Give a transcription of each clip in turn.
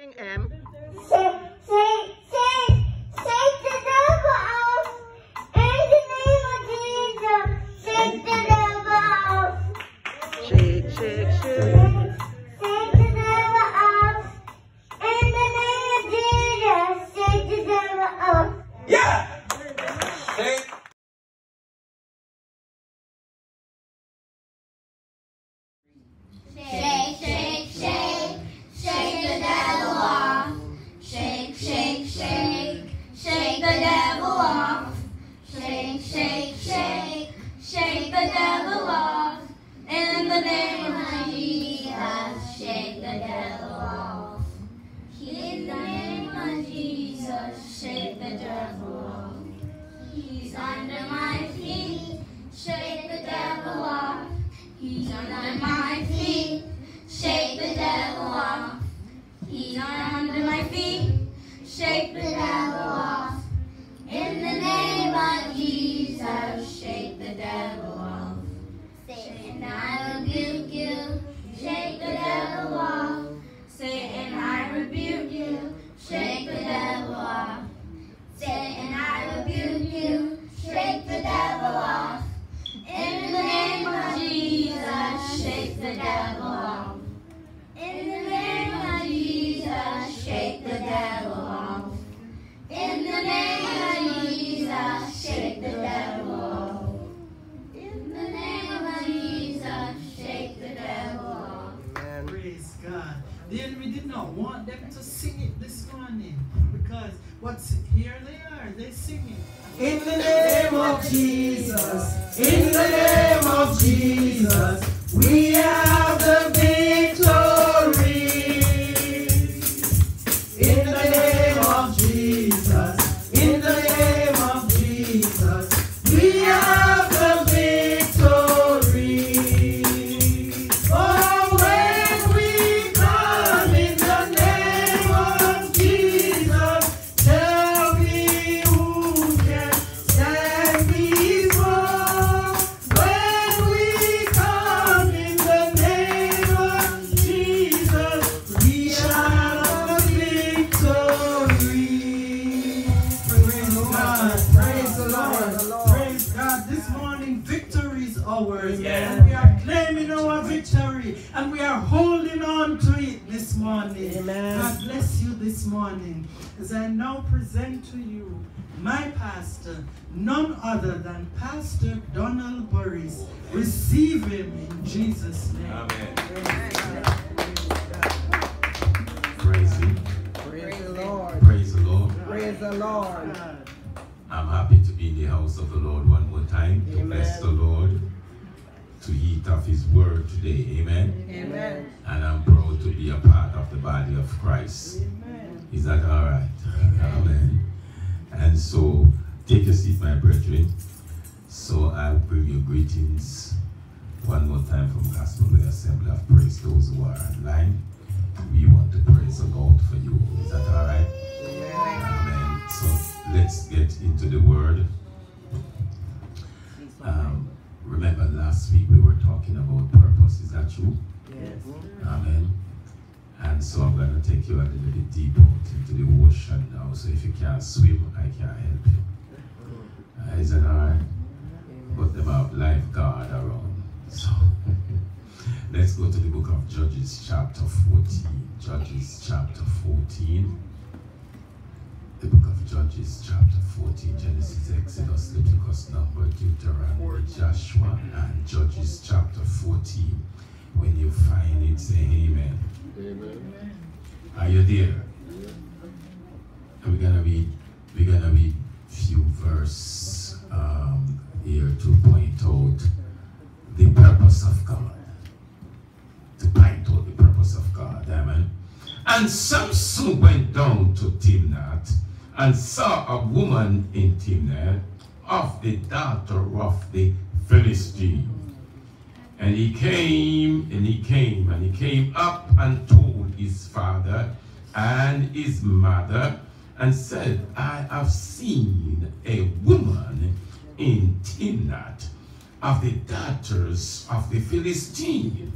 Sing M. Shake, shake, morning, victory is ours. Yeah. And we are claiming our victory. And we are holding on to it this morning. Amen. God bless you this morning. As I now present to you my pastor, none other than Pastor Donald Burris. Receive him in Jesus' name. Amen. Praise Him. Praise the Lord. Praise the Lord. Praise the Lord. I'm happy to be in the house of the Lord one more time to bless the Lord, to eat of His word today. Amen. Amen. And I'm proud to be a part of the body of Christ. Amen. Is that all right? Amen. And so, take a seat, my brethren. So, I bring you greetings one more time from Gospelway Assembly of Praise those who are online. We want to praise the Lord for you. Is that all right? Amen. So, let's get into the word. Um, remember, last week we were talking about purpose. Is that true? Yes. Amen. And so I'm going to take you a little bit deep out into the ocean now. So if you can't swim, I can't help you. Uh, is that all right? But them have lifeguard around. So let's go to the book of Judges, chapter 14. Judges, chapter 14. The book of Judges, chapter 14. Genesis, Exodus, Leviticus, Number, Deuteronomy, Joshua, and Judges, chapter 14. When you find it, say amen. Are you there? And we're gonna read we're gonna read few verse um, here to point out the purpose of God. To point out the purpose of God, amen. And Samson went down to Timnath and saw a woman in Timnath of the daughter of the Philistine. And he came, and he came, and he came up and told his father and his mother, and said, I have seen a woman in Timnath of the daughters of the Philistine.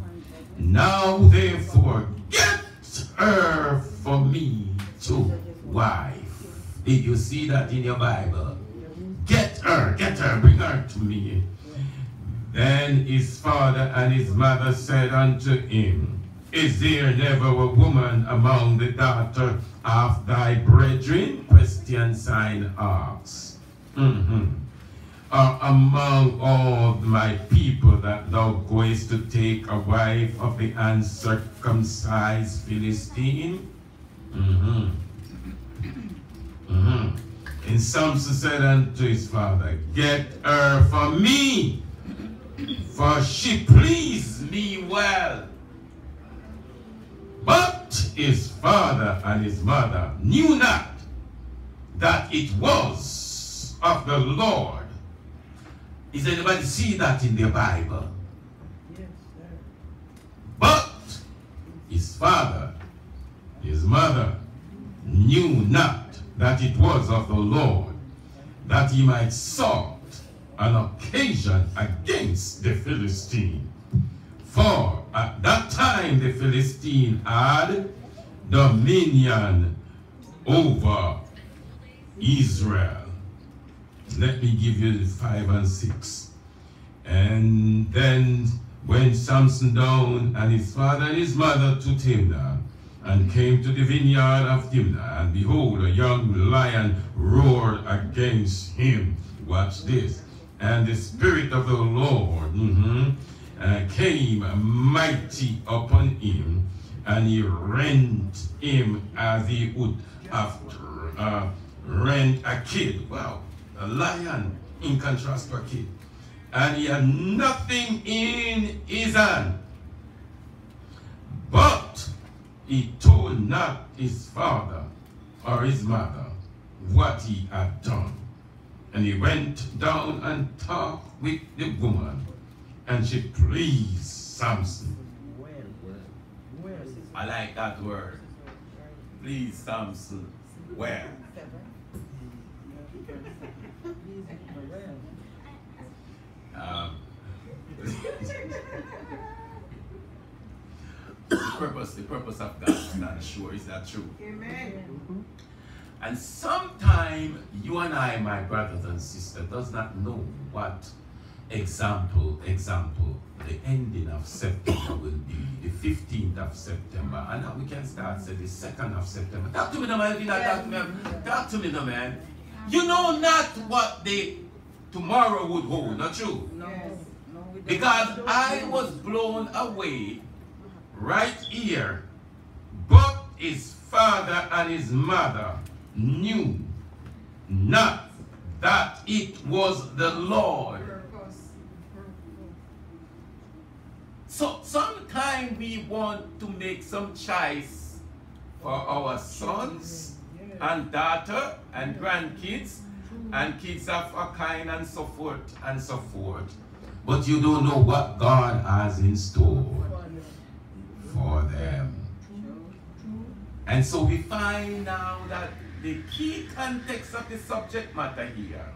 Now therefore get her for me to wife. Did you see that in your Bible? Get her, get her, bring her to me. Then his father and his mother said unto him, Is there never a woman among the daughter of thy brethren? Question sign asks. Mhm. Or among all my people that thou goest to take a wife of the uncircumcised Philistine? And Samson said unto his father, Get her for me, for she pleased me well. But his father and his mother knew not that it was of the Lord. Is anybody see that in the Bible? Yes, sir. But his father, his mother, knew not that it was of the Lord, that he might sort an occasion against the Philistine. For at that time the Philistine had dominion over Israel. Let me give you five and six. And then went Samson down and his father and his mother to Timnah and came to the vineyard of Timnah. And behold, a young lion roared against him. Watch this. And the Spirit of the Lord mhm, uh, came mighty upon him, and he rent him as he would have uh, rent a kid. Wow, a lion in contrast to a kid. And he had nothing in his hand. But he told not his father or his mother what he had done. And he went down and talked with the woman, and she pleased Samson. I like that word. Please, Samson. Well. Um, the purpose, the purpose of God is not sure. Is that true? Amen. Mm-hmm. And sometime you and I, my brothers and sisters, does not know what example, example, the ending of September will be, the 15th of September. And now we can start say the 2nd of September. Talk to me no man, you not talk to me, talk to me no man. You know not what the tomorrow would hold, not true? No. No, we don't. Because I was blown away right here. But his father and his mother knew not that it was the Lord. So sometimes we want to make some choice for our sons and daughter and grandkids and kids of a kind and so forth and so forth. But you don't know what God has in store for them. And so we find now that the key context of the subject matter here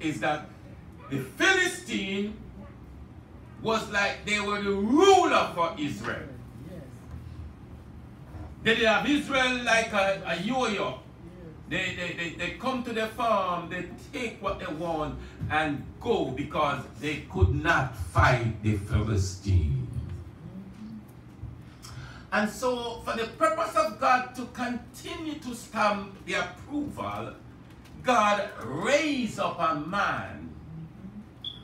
is that the Philistine was like they were the ruler for Israel. They did have Israel like a, a yo-yo. They, they, they, they come to the farm, they take what they want and go because they could not fight the Philistine. And so, for the purpose of God to continue to stamp the approval, God raised up a man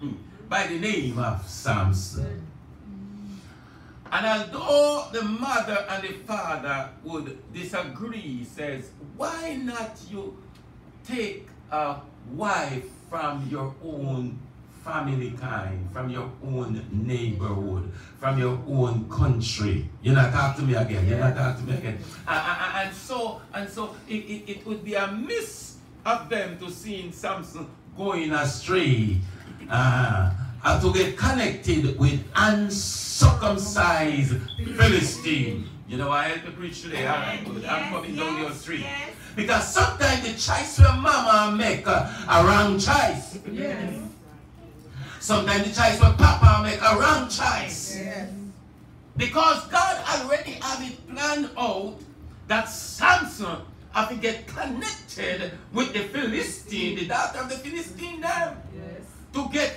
hmm, by the name of Samson. And although the mother and the father would disagree, he says, why not you take a wife from your own family kind, from your own neighborhood, from your own country. You're not talking to me again. You're not talking to me again. And, so, and so, it, it, it would be a miss of them to seeing Samson going astray, uh, and to get connected with uncircumcised Philistine. You know, I had to preach today. Good. I'm coming down your street. Because sometimes the choice where mama make uh, a wrong choice. Yes. Sometimes the choice where papa make a wrong choice. Yes. Because God already had it planned out that Samson have to get connected with the Philistine, the daughter of the Philistine now, Yes. to get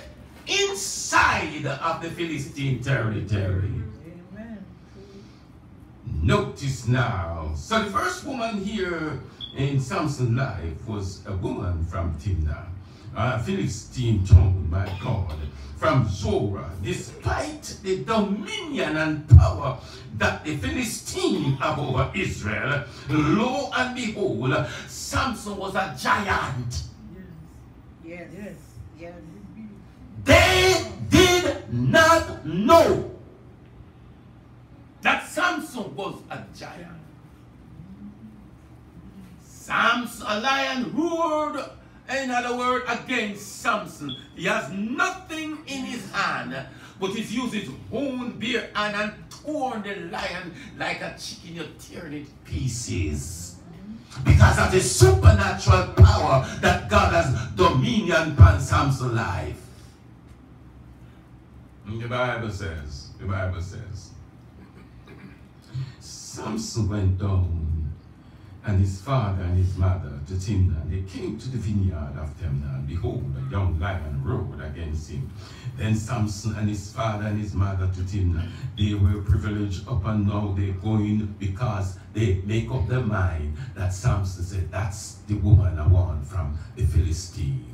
inside of the Philistine territory. Amen. Notice now. So the first woman here in Samson's life was a woman from Timnah, Uh, a Philistine town, my God, from Zorah. Despite the dominion and power that the Philistine have over Israel, lo and behold, Samson was a giant. Yes. Yes. Yes. They did not know that Samson was a giant. Samson, a lion roared, in other words, against Samson. He has nothing in his hand, but he's used his own bare hand and torn the lion like a chicken, you're tearing it pieces. Because of the supernatural power that God has dominion upon Samson's life. The Bible says, the Bible says, Samson went down and his father and his mother to Timnah. They came to the vineyard of Timnah, and behold, a young lion roared against him. Then Samson and his father and his mother to Timnah. They were privileged up and now they're going because they make up their mind that Samson said, That's the woman I want from the Philistine.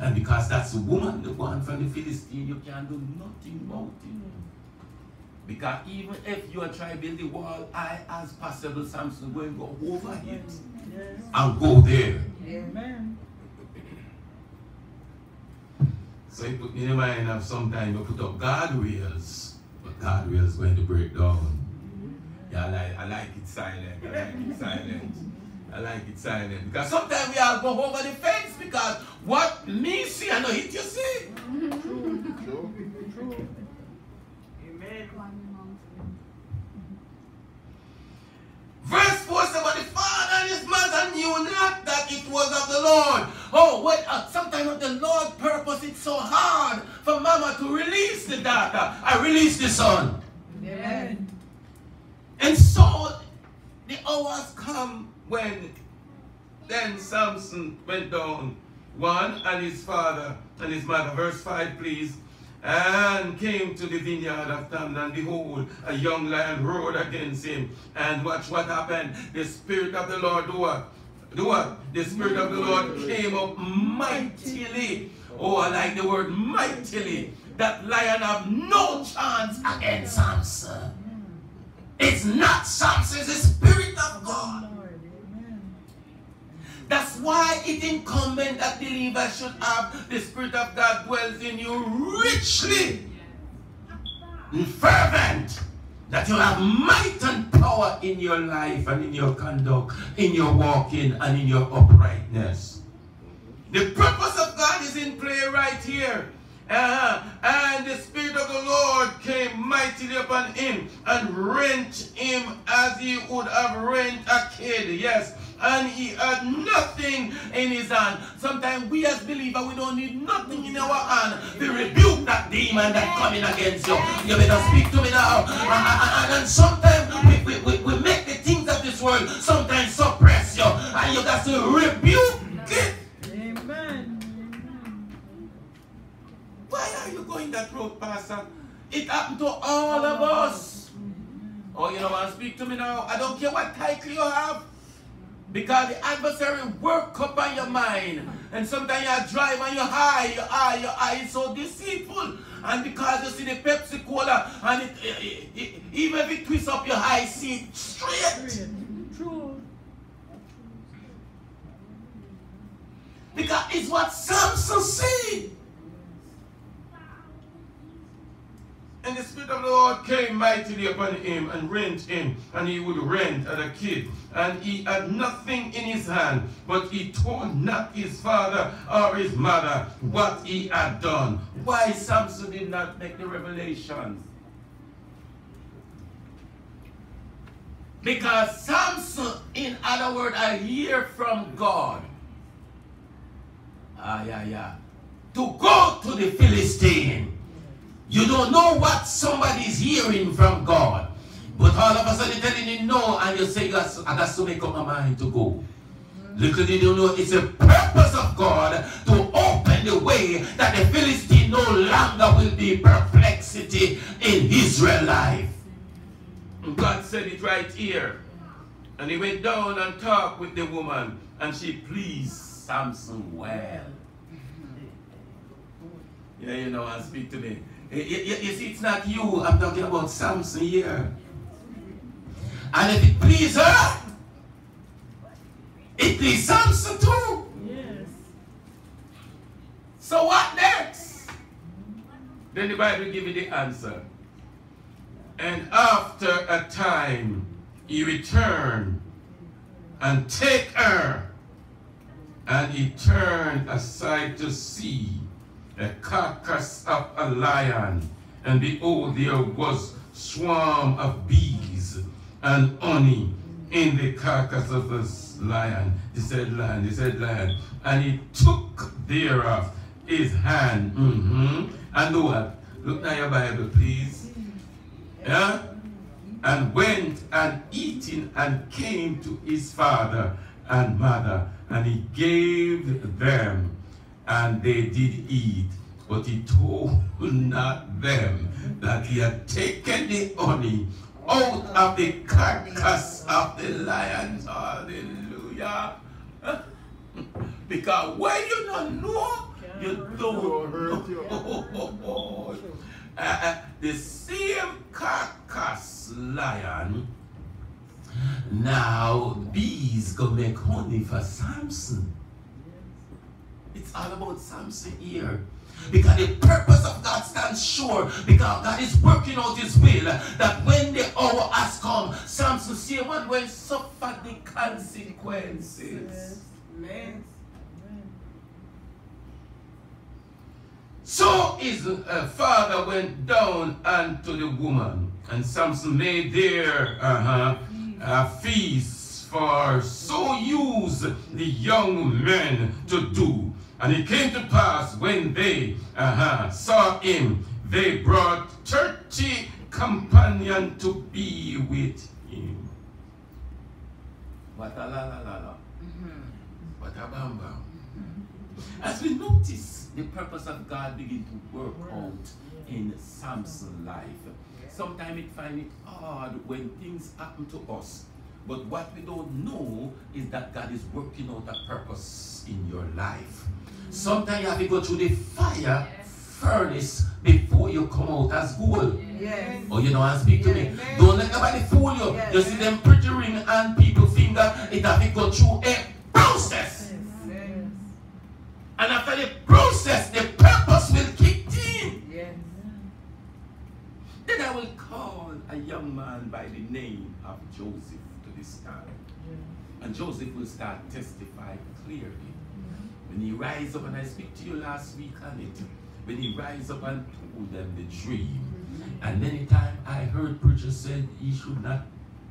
And because that's the woman, the one from the Philistine, you can't do nothing about it. Because even if you are trying to build the wall, I, as possible, Samson, will go over it Yes. and go there. Amen. So it put me in mind of sometimes you put up guardrails, but guardrails going to break down. Mm-hmm. Yeah, I like, I like it silent. I like it silent. I like it silent. Because sometimes we all go over the fence because what me see, I know hit you see. Mm-hmm. True, true, true. Amen. Verse 4 said, But the father and his mother knew not that it was of the Lord. Oh, what? Uh, sometimes the Lord purpose it's so hard for mama to release the daughter. I release the son. Amen. And so the hours come when then Samson went down, one and his father and his mother. Verse 5, please. And came to the vineyard of Tamna, and behold, a young lion roared against him. And watch what happened. The Spirit of the Lord do what? Do what? The Spirit of the Lord came up mightily. Oh, I like the word mightily. That lion have no chance against Samson. It's not Samson, it's the Spirit of God. That's why it incumbent that believers should have the Spirit of God dwells in you richly and fervent. That you have might and power in your life and in your conduct, in your walking and in your uprightness. The purpose of God is in play right here. Uh, and the Spirit of the Lord came mightily upon him and rent him as he would have rent a kid. Yes. And he had nothing in his hand. Sometimes we as believers, we don't need nothing in our hand to rebuke that demon that coming against you. You better speak to me now. And, and- and sometimes we, we, we, we make the things of this world sometimes suppress you. And you got to rebuke it. Amen. Why are you going that road, Pastor? It happened to all of us. Oh, you know what? Speak to me now. I don't care what title you have. Because the adversary work upon your mind. And sometimes you drive and you high, your eye, your eye is so deceitful. And because you see the Pepsi Cola, and it, it- it- even if it twists up your eye, see it straight. True. Because it's what Samson said. And the Spirit of the Lord came mightily upon him and rent him, and he would rent at a kid. And he had nothing in his hand, but he told not his father or his mother what he had done. Why Samson did not make the revelation? Because Samson, in other words, I hear from God. Ah, yeah, yeah. To go to the Philistine. You don't know what somebody is hearing from God. But all of a sudden telling you no, and you say, I got to make up my mind to go. Little did you know it's a purpose of God to open the way that the Philistine no longer will be perplexity in Israel life. God said it right here. And he went down and talked with the woman, and she pleased Samson well. Yeah, you know, and speak to me. You, you- you see, it's not you. I'm talking about Samson here. And if it please her, it please Samson too. Yes. So what next? Then the Bible give you the answer. And after a time, he returned and take her. And he turned aside to see a carcass of a lion. And behold, there was swarm of bees and honey in the carcass of this lion. He said lion, he said lion. And he took thereof his hand. mhm, And do what? Look at your Bible, please. Yeah? And went and eating and came to his father and mother. And he gave them, and they did eat. But he told not them that he had taken the honey out of the carcass of the lions. Hallelujah. Because when you don't know, you don't know. Uh, uh, the same carcass lion, now bees go make honey for Samson. It's all about Samson here. Because the purpose of God stands sure. Because God is working out his will. That when the hour has come, Samson see one will suffer the consequences. Amen. So his uh, father went down unto the woman, and Samson made there uh-huh, a feast for so use the young men to do. And it came to pass when they uh-huh, saw him, they brought thirty companions to be with him. What a la la la la. What a bam bam. As we notice, the purpose of God begin to work out in Samson's life. Sometimes it find it hard when things happen to us. But what we don't know is that God is working out a purpose in your life. Sometimes you have to go through the fire furnace before you come out as gold. Yes. Oh, you know, and speak to me. Yes. Don't let nobody fool you. Yes. You see them pretty ring and people finger, it have to go through a process. Yes. And after the process, the purpose will kick in. Yes. Then I will call a young man by the name of Joseph to this time. And Joseph will start testifying clearly. When he rise up, and I speak to you last week on it, when he rise up and told them the dream. Mm-hmm. And many time I heard preachers said he should not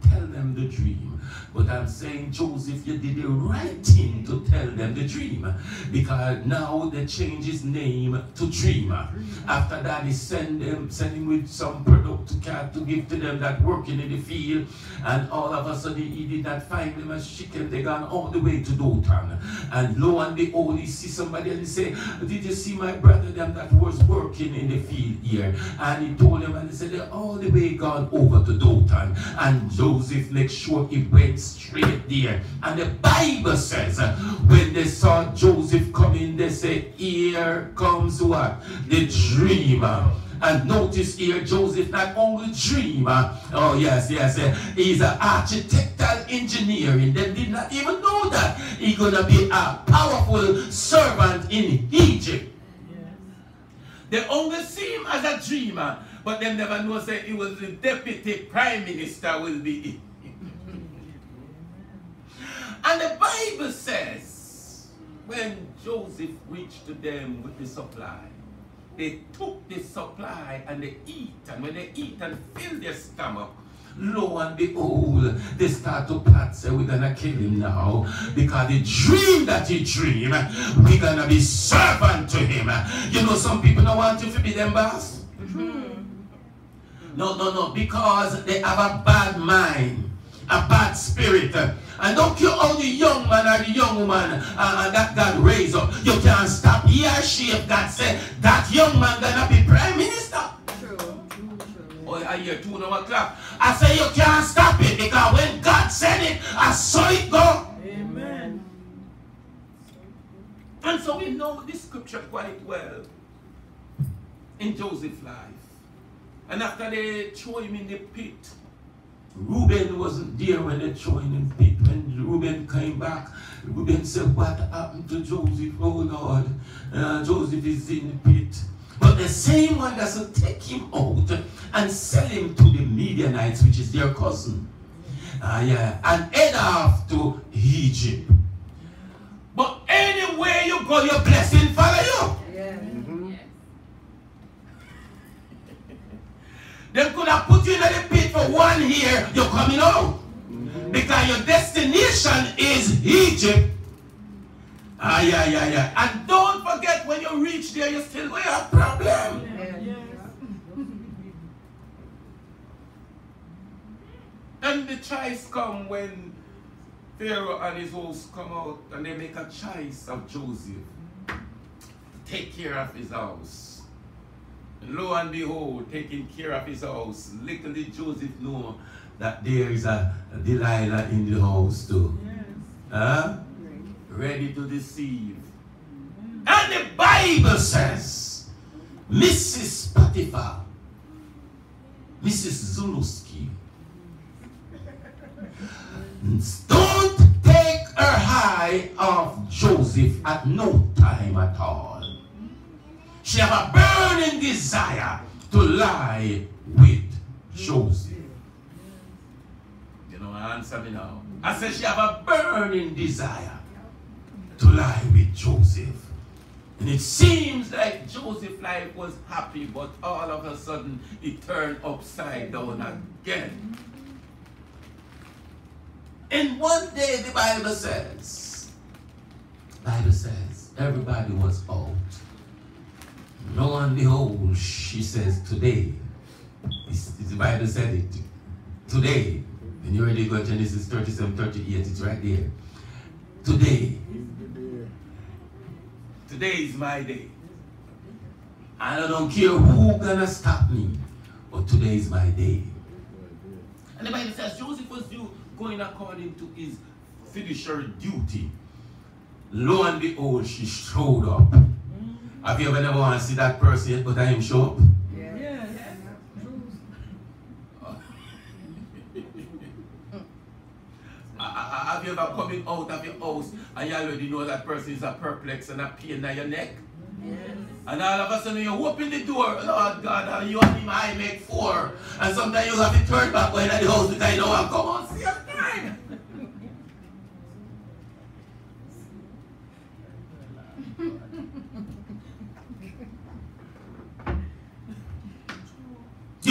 tell them the dream. But I'm saying, Joseph, you did the right thing to tell them the dream. Because now they change his name to Dreamer. After that, he send them, send him with some product to to give to them that working in the field. And all of a sudden, he did not find them as chicken. They gone all the way to Dothan. And lo and behold, he see somebody and he say, Did you see my brother them that was working in the field here? And he told them, and he said, They're all the way gone over to Dothan. And Joseph make sure he went straight there. And the Bible says, uh, when they saw Joseph coming, they say, Here comes what? The dreamer. And notice here, Joseph not only dreamer, oh yes, yes, uh, he's an architectural engineer. And they did not even know that he's gonna be a powerful servant in Egypt. They only see him as a dreamer, but they never know say he was the deputy prime minister will be. and the Bible says, when Joseph reached to them with the supply, they took the supply and they eat, and when they eat and fill their stomach, lo and behold, they start to plot say we're gonna kill him now because the dream that he dream, we're gonna be servant to him. You know, some people don't want you to be them boss. No, no, no, because they have a bad mind, a bad spirit. And don't care how the young man or the young woman uh, that God raised up, you can't stop. He or she, if God said that young man gonna be prime minister. True. True. Oh, I hear two now o'clock. I say you can't stop it because when God said it, I saw it go. Amen. And so we know this scripture quite well in Joseph's life. And after they throw him in the pit, Reuben wasn't there when they threw him in the pit. When Reuben came back, Reuben said, What happened to Joseph? Oh Lord, uh, Joseph is in the pit. But the same one doesn't take him out and sell him to the Midianites, which is their cousin. Uh, yeah, and head off to Egypt. But anywhere you go, your blessing follow you. Yeah. Have put you in the pit for one year, you're coming out. Because your destination is Egypt. Ah, yeah, yeah, yeah. And don't forget when you reach there, you still will have problem. Yes. And the choice come when Pharaoh and his hosts come out and they make a choice of Joseph. to Take care of his house. Lo and behold, taking care of his house, little did Joseph know that there is a, Delilah in the house too. Yes. Huh? Ready to deceive. And the Bible says, Mrs. Potiphar, Mrs. Zuluski, don't take her eye off Joseph at no time at all. She have a burning desire to lie with Joseph. You know, answer me now. I said she have a burning desire to lie with Joseph. And it seems like Joseph's life was happy, but all of a sudden it turned upside down again. And one day the Bible says, Bible says, everybody was out. Lo and behold, she says, today, it's, it's- the Bible said it, today, and you already got Genesis 37, 38, it's right there. Today, today is my day. And I don't care who gonna stop me, but today is my day. And the Bible says Joseph was due going according to his fiduciary duty. Lo and behold, she showed up. Have you ever never want to see that person yet, but I am show up? Yes. True. Uh, uh, Have you ever coming out of your house and you already know that person is a perplex and a pain in your neck? And all of a sudden you open the door, Lord God, and you and him I make four. And sometimes you have to turn back when at the house because you don't want to come on see your time.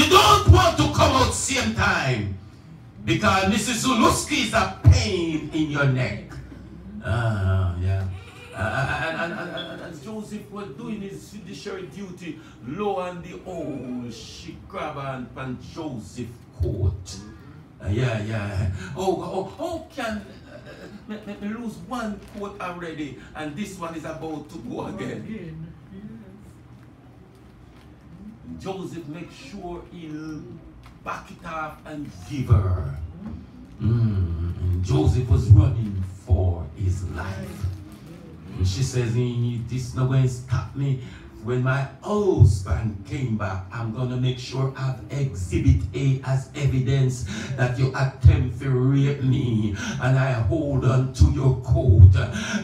You don't want to come out same time because Mrs. Zuluski is a pain in your neck. Ah, yeah. Uh, and, and, and, and, and Joseph was doing his fiduciary duty, lo and behold, she grabbed on pan Joseph coat. Uh, yeah, yeah. Oh, oh, how can uh, me, me- me lose one coat already and this one is about to go again? Joseph make sure he'll back it off and give her. Mm, and Joseph was running for his life. And she says, "Eh, this not going to stop me. When my husband came back, I'm going to make sure I have exhibit A as evidence that you attempt to rape me. And I hold on to your coat.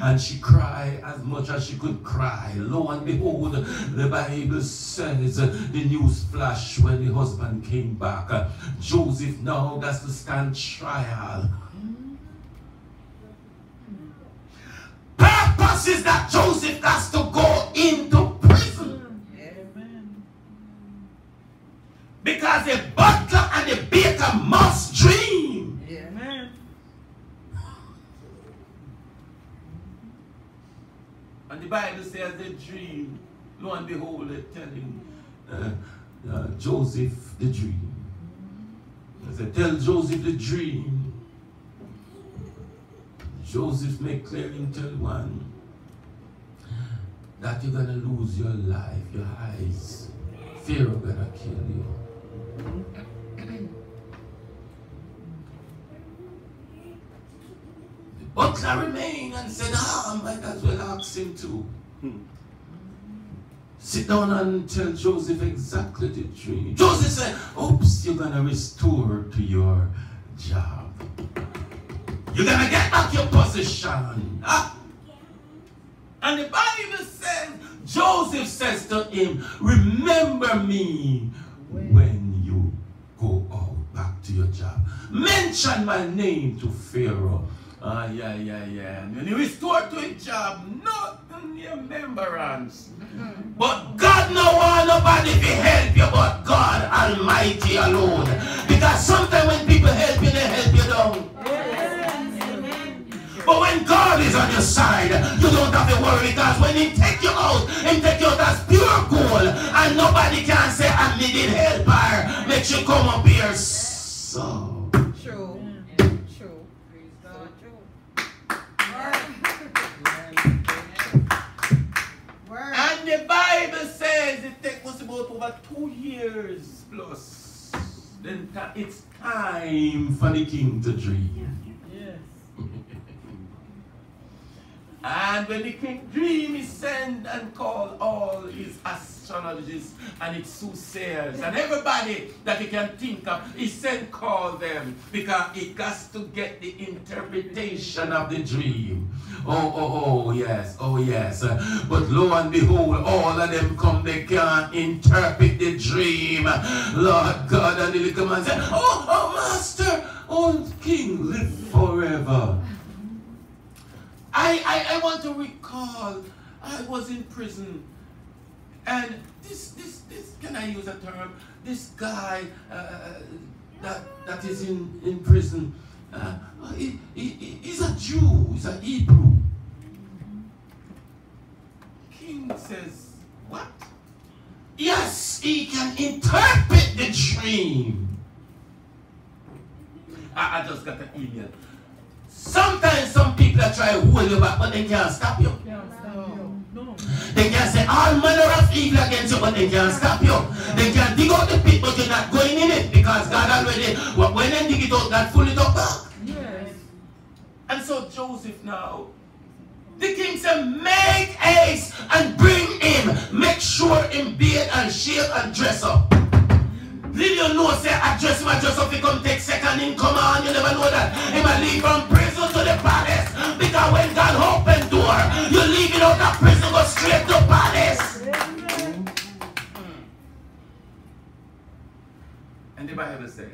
And she cried as much as she could cry. Lo and behold, the Bible says the news flash when the husband came back. Joseph now has to stand trial. Purpose is that Joseph has to go into prison. Amen. Because the butler and the baker must dream. Amen. And the Bible says they dream. Lo and behold, they tell him, uh, uh, Joseph the dream. Said, tell Joseph the dream. Joseph make clear in tell one that you're gonna lose your life, your eyes. Pharaoh gonna kill you. The butler remained and said, ah, I might as well ask him to. Sit down and tell Joseph exactly the dream. Joseph said, Oops, you're gonna restore to your job. You're gonna get back your position. Ah. And the Bible says, Joseph says to him, Remember me your job. Mention my name to Pharaoh. Ah, yeah, yeah, yeah. And when he restored to his job, nothing remembrance. But God no want nobody to help you but God Almighty alone. Because sometimes when people help you, they help you down. But when God is on your side, you don't have to worry because when He take you out, He take you out as pure gold, and nobody can say, I needed help her. Makes you come up here. So, True. True. So true. Word. and the Bible says it takes us about over two years plus. Then it's time for the king to dream. Yes. And when the king dream, he send and call all his astrologers and his soothsayers and everybody that he can think of. He said call them because he got to get the interpretation of the dream. Oh, oh, oh, yes, oh, yes. But lo and behold, all of them come, they can't interpret the dream. Lord God, and the little man said, Oh, oh, master, oh, king, live forever. I, I, I want to recall I was in prison and this this this can I use a term? This guy uh, that that is in in prison uh, he, he, he- he's a Jew he's a Hebrew. King says what? Yes he can interpret the dream. I, I just got an email. Sometimes some people trying to hold you back, but they can't stop you. No. They can say all manner of evil against you, but they can't stop you. They can dig out the pit, but you're not going in it because God already, when they dig it out, God pull it up back. Yes. And so Joseph now, the king said, make haste and bring him. Make sure him beard and shave and dress up. Did you know, say, I dress him, I dress up, he come take second in command. You never know that. He might leave from prison to the palace. Because when God open door, you leave it out of And the Bible says,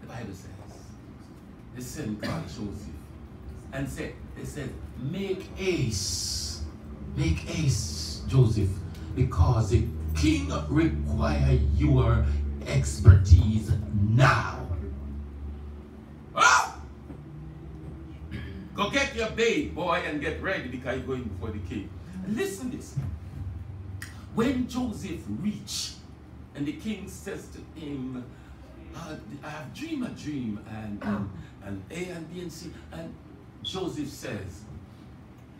the Bible says, the God Joseph, and said, they said, make haste, make haste, Joseph, because the king require your expertise now. Ah! Go get your babe, boy, and get ready because you're going before the king. And listen this. When Joseph reached, and the king says to him, I have dreamed a dream, and, and, mm. and A and B and C, and Joseph says,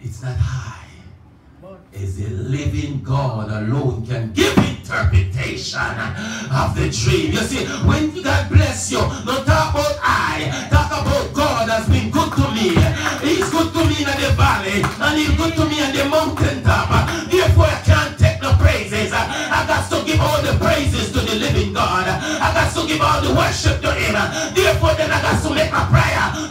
It's not I. Is the living God alone can give interpretation of the dream. You see, when God bless you, don't talk about I, talk about God has been good to me. He's good to me in the valley, and He's good to me on the mountain mountaintop. Therefore, I can't take no praises. I got to give all the praises to the living God. I got to give all the worship to Him. Therefore, then I got to make my prayer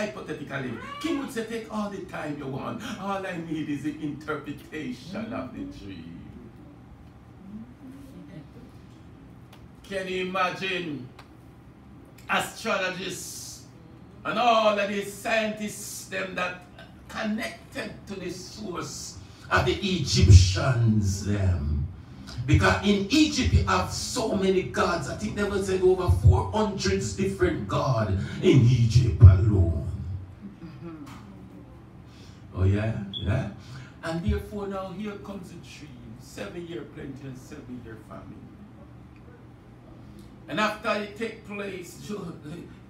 hypothetically, King would say, take all the time you want. All I need is the interpretation of the dream. Can you imagine astrologists and all of these scientists, them that connected to the source of the Egyptians, them? Because in Egypt you have so many gods. I think will say over 400 different gods in Egypt alone. Oh, yeah, yeah. And therefore now here comes a tree. Seven year plenty and seven year famine. And after it take place,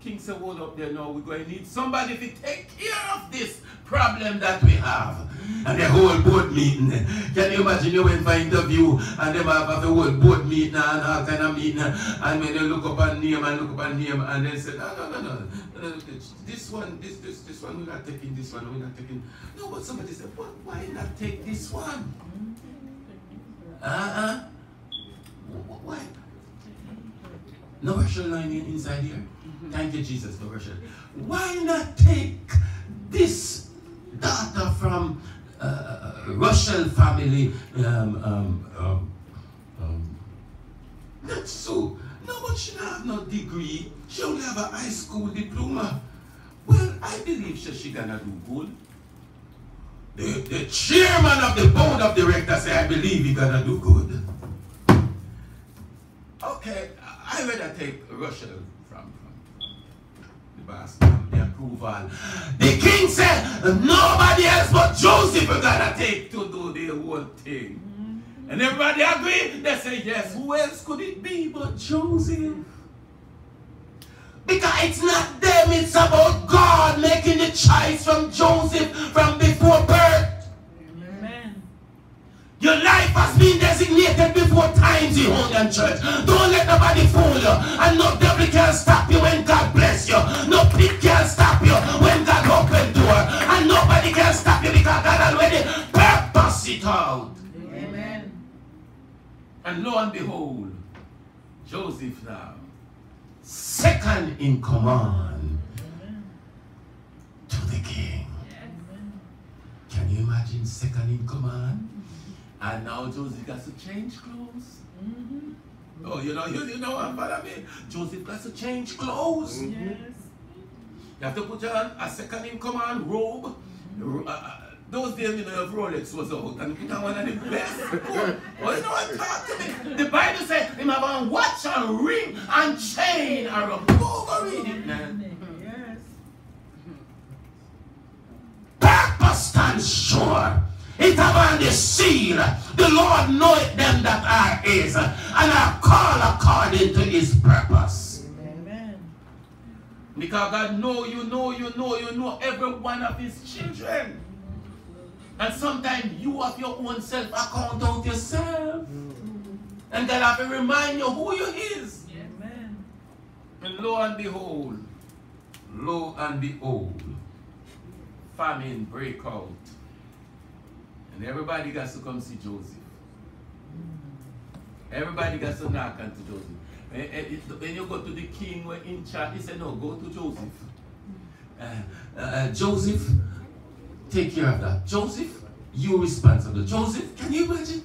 King said, hold up there now, we're going to need somebody to take care of this problem that we have. And the whole board meeting. Can you imagine you went for interview and they have, a whole board meeting and all kind of meeting and when they look up and name and look up and name and they said, no, no, no, no. This one, this, this, this one, we're not taking this one, we're not taking. No, but somebody said, what, why not take this one? Uh-uh. Why? No Russian line inside here. Thank you, Jesus, no Russian. Why not take this daughter from uh, Russian family? Um, um, um, um, not so. No, but she don't have no degree. She only have a high school diploma. Well, I believe she, she gonna do good. The, the chairman of the board of directors say, I believe he gonna do good. Okay, I rather take Russia from, from, the boss, the approval. The king said, nobody else but Joseph are gonna take to do the whole thing. Mm-hmm. And everybody agree. They say, yes, who else could it be but Joseph? Because it's not them, it's about God making the choice from Joseph from before birth. Amen. Your life has been designated before times in Holy Church. Don't let nobody fool you. And no devil can stop you when God bless you. No pit can stop you when God open door. And nobody can stop you because God already purpose it out. Amen. And lo and behold, Joseph now, second in command to the king. Can you imagine second in command? And now Joseph has to change clothes. Oh, you know, you, you know what I mean? Joseph got to change clothes. Yes. You have to put on a second in command robe. Uh, uh, those days, you know, if Rolex was out and put on one of the best. Cool. Well, you know what? Talk to me. The Bible says him have on watch and ring and chain around. Go over read it, man. Yes. Purpose stand sure. It have on the seal. The Lord knoweth them that are his, and are called according to his purpose. Amen. Because God know you know you know you know every one of his children. And sometimes you have your own self account out yourself. And God have to remind you who you is. Amen. And lo and behold, lo and behold, famine break out. And everybody got to come see Joseph. Everybody got to knock onto Joseph. And, and when you go to the king in charge, he said, no, go to Joseph. Uh, uh, Joseph, take care of that. Joseph, you're responsible. Joseph, can you imagine?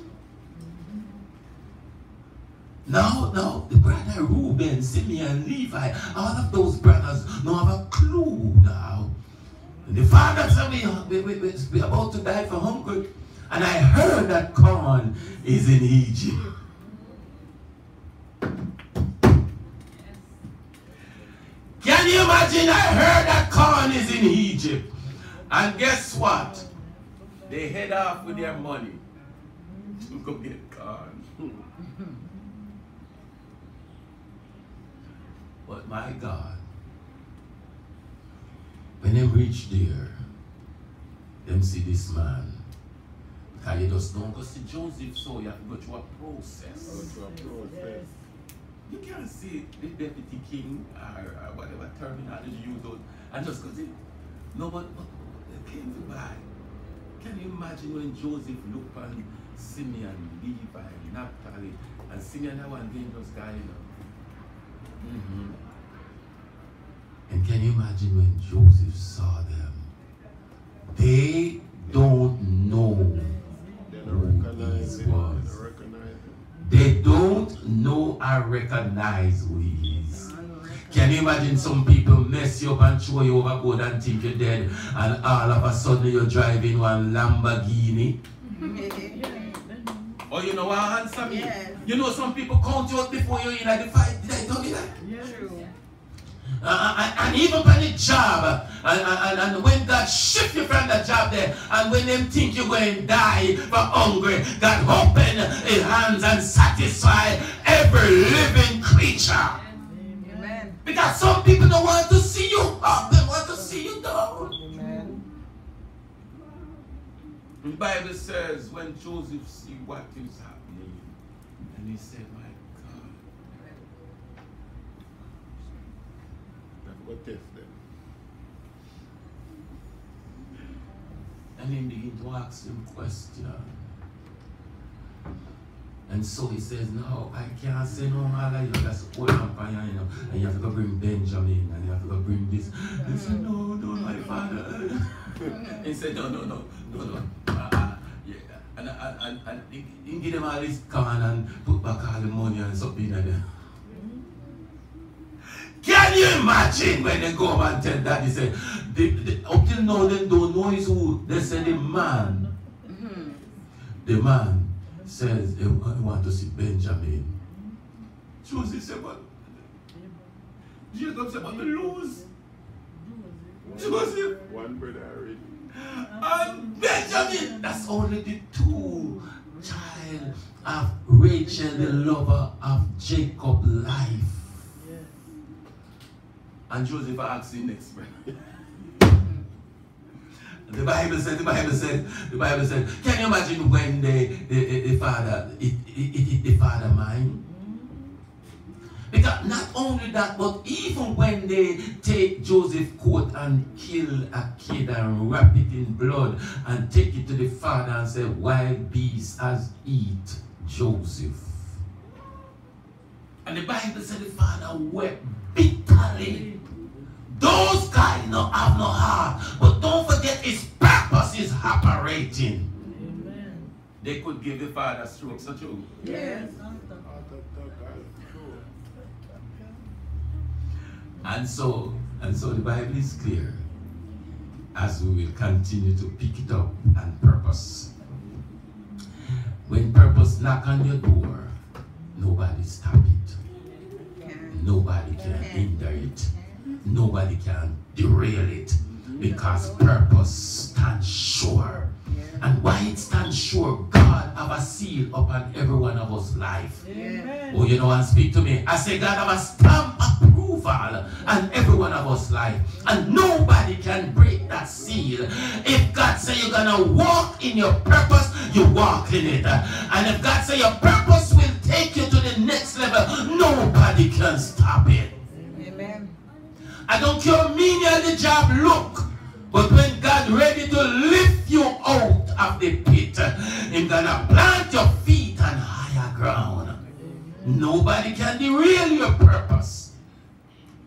Now, now, the brother Reuben, Simeon, Levi, all of those brothers now have a clue now. And the father said, we, we, we, we about to die for hunger. And I heard that corn is in Egypt. Can you imagine? I heard that corn is in Egypt. And guess what? They head off with their money to go get corn. But my God, when they reach there, them see this man. Because you just don't go see Joseph, so you have to go through a process. Yes. You can't see the deputy king or, or whatever terminology you use and just go see. No, but, but, came to buy. Can you imagine when Joseph looked on Simeon, Levi, Naphtali, and Simeon had one dangerous guy, you know? Mhm. And can you imagine when Joseph saw them? They don't know They who don't recognize he was. don't recognize him. They don't know or recognize who he is. Can you imagine some people mess you up and throw you overboard and think you're dead and all of a sudden you're driving one Lamborghini? Or you know what answer me? Yes. You know some people count you out before you're in like the fight. Did I tell you that? Yes. True. Uh, and, and And even on the job, and, and, and when God shift you from the job there, and when them think you're going to die for hungry, God open his hands and satisfy every living creature. Because some people don't want to see you up, they want to see you down. Amen. The Bible says when Joseph see what is happening, and he said, My God, what test them. and he began to ask him question. And so he says, No, I can't say no like you. That's all I'm fine, you know. And you have to go bring Benjamin and you have to go bring this. He said, No, no, my father. he said, No, no, no, no, no. Uh, uh, yeah. And, and, and, and he, he give them all this corn and put back all the money and something like that. Can you imagine when they go and tell daddy say, the, the, up till now they don't know is who. They say the man, Mhm. the man says he want to see Benjamin. Joseph said, but Jacob said, but we lose. Joseph One brother already. and Benjamin. That's only the two child of Rachel, the lover of Jacob life. And Joseph asked him next friend. The Bible said, the Bible said, the Bible said, can you imagine when the, the, the father, it, it, it, the father mind? Because not only that, but even when they take Joseph coat and kill a kid and wrap it in blood and take it to the father and say, wild beasts has eat Joseph. And the Bible said the father wept bitterly. Those guys no have no heart. But don't forget his purpose is operating. Amen. They could give the father strokes, so true. Yes. Heart attack, that's true. And so, and so the Bible is clear as we will continue to pick it up and purpose. When purpose knock on your door, nobody stop it. Nobody can hinder it. Nobody can derail it. Because purpose stands sure. And why it stands sure, God have a seal upon every one of us life. Yes. Oh, you know, and speak to me. I say, God have a stamp approval on every one of us life. And nobody can break that seal. If God say you're going to walk in your purpose, you walk in it. And if God say your purpose will take you to the next level, nobody can stop it. I don't care how mean the job look. But when God ready to lift you out of the pit, He's gonna plant your feet on higher ground. Nobody can derail your purpose.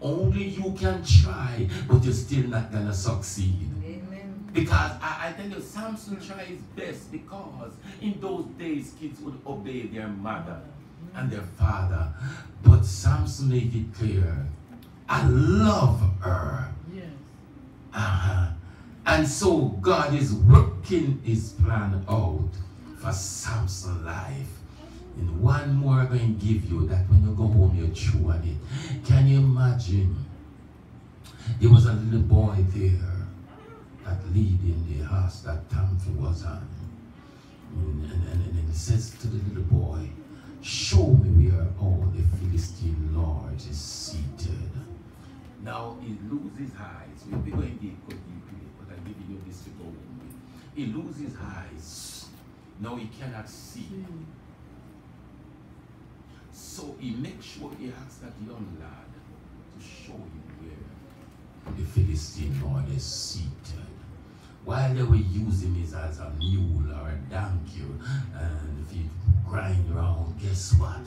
Only you can try, but you're still not gonna succeed. Amen. Because I, I tell you, Samson tried his best because in those days kids would obey their mother and their father. But Samson made it clear, I love her. Uh-huh. And so God is working his plan out for Samson's life. And one more I'm going to give you that when you go home, you chew on it. Can you imagine? There was a little boy there that lead in the house that Tamfi was on. And, and, and, and he says to the little boy, Show me where all the Philistine lords is. Now he loses eyes. We'll be going deep, go deeply, but I'm giving you this home with. He loses eyes. Now he cannot see. So he makes sure he asks that young lad to show him where the Philistine lord is seated. While they were using it as a mule or a donkey, and if he grind around, guess what?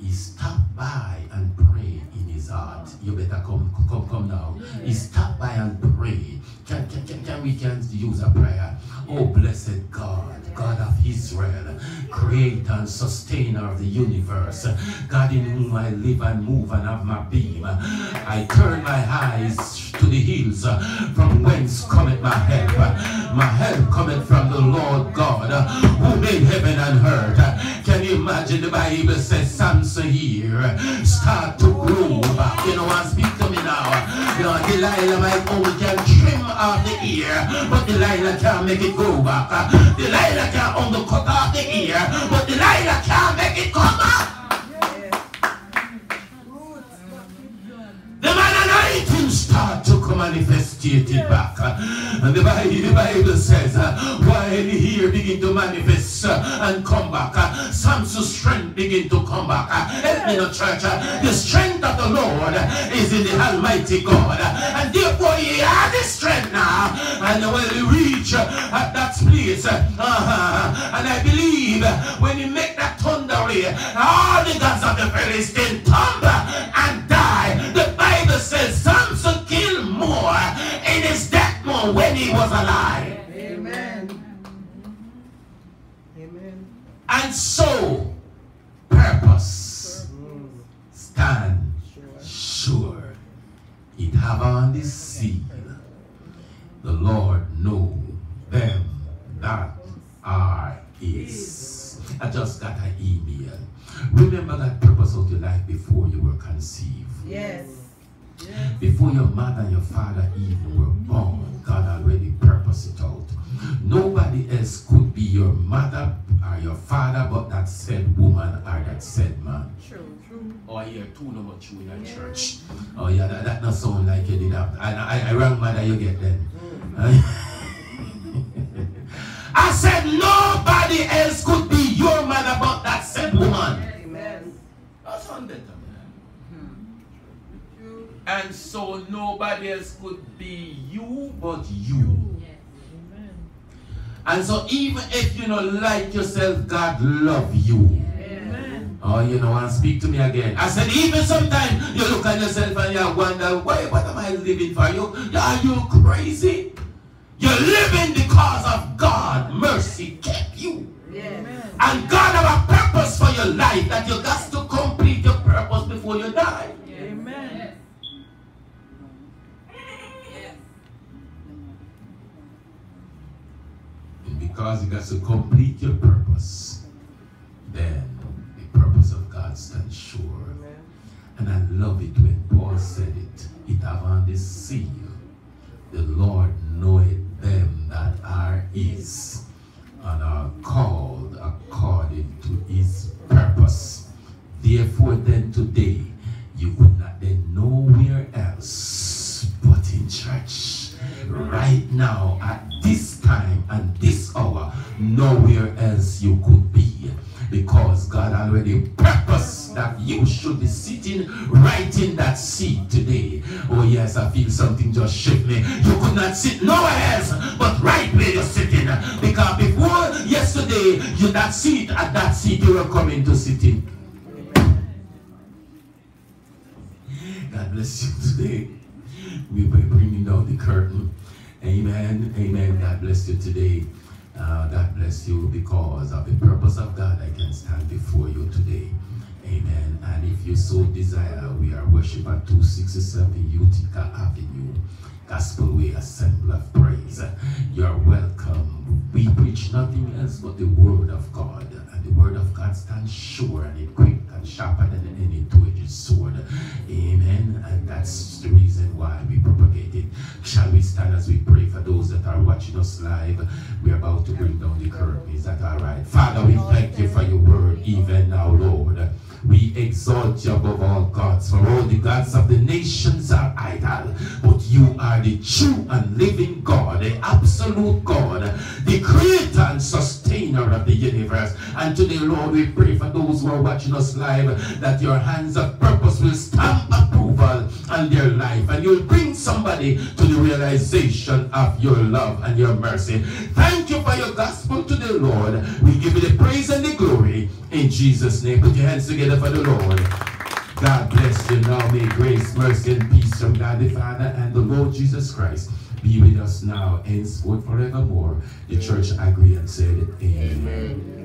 He stopped by and prayed in his heart. You better come, come, come now. He stopped by and prayed. Can, can, can, can we can use a prayer? Oh, blessed God, God of Israel, creator and sustainer of the universe, God in whom I live and move and have my being. I turn my eyes to the hills uh, from whence cometh my help. Uh, my help cometh from the Lord God uh, who made heaven and earth. Can you imagine? The Bible says Samson here start to grow. You know what? Speak to me now. You know, Delilah might only can trim off the ear, but Delilah can't make it grow back. Delilah can't only cut off the ear, but Delilah can't make it come back. The man anointing start to come it back. And the Bible, the Bible says, uh, while here begin to manifest and come back, uh, Samson's strength begin to come back. Uh, help me, no church. The strength of the Lord is in the Almighty God. And therefore he has the strength now. And when he reach at that place, uh, uh, and I believe when he make that thunder all the gods of the Philistine tumble he was alive. Amen. Amen. And so, purpose stand sure. It have on the seal. The Lord know them that are his. I just got an email. Remember that purpose of your life before you were conceived. Yes. Before your mother and your father even were born, God already purposed it out. Nobody else could be your mother or your father but that said woman or that said man. True. True. Oh, yeah, two number two in a church. Oh, yeah, that, that not sound like you did that. I, I, I wrong mother you get then. Mm. I said nobody else could be your mother but that said woman. Amen. That's better, man. And so nobody else could be you but you. And so even if you don't like yourself, God love you. Oh, you know, and speak to me again. I said, even sometimes you look at yourself and you wonder, why, what am I living for? You, are you crazy? You're living because of God. Mercy kept you. Yes. And God have a purpose for your life that you got to complete your purpose before you die. Because you got to complete your purpose, then the purpose of God stands sure. And I love it when Paul said it. It have on the seal. The Lord knoweth them that are his and are called according to his purpose. Therefore then today you could not then nowhere else but in church. Right now at this time and this hour, nowhere else you could be. Because God already purposed that you should be sitting right in that seat today. Oh yes, I feel something just shake me. You could not sit nowhere else but right where you're sitting. Because before yesterday, you that seat at that seat you were coming to sit in. God bless you today. We bringing down the curtain. Amen. Amen. God bless you today. Uh, God bless you because of the purpose of God I can stand before you today. Amen. And if you so desire, we are worship at 267 Utica Avenue, Gospelway Assembly of Praise. You're welcome. We preach nothing else but the Word of God. The Word of God stands sure and it quick and sharper than any two-edged sword. Amen. And that's the reason why we propagate it. Shall we stand as we pray for those that are watching us live? We're about to bring down the curtain. Is that all right? Father, we thank you for your word even now, Lord. We exalt you above all gods, for all the gods of the nations are idol, but you are the true and living God, the absolute God, the creator and sustainer of the universe. And today, Lord, we pray for those who are watching us live that your hands of purpose will stamp approval on their life, and you'll bring somebody to the realization of your love and your mercy. Thank you for your gospel today, Lord. We give you the praise and the glory in Jesus' name. Put your hands together for the Lord. God bless you now. May grace, mercy, and peace from God the Father and the Lord Jesus Christ be with us now, henceforth, forevermore. The church agreed and said, Amen. Amen.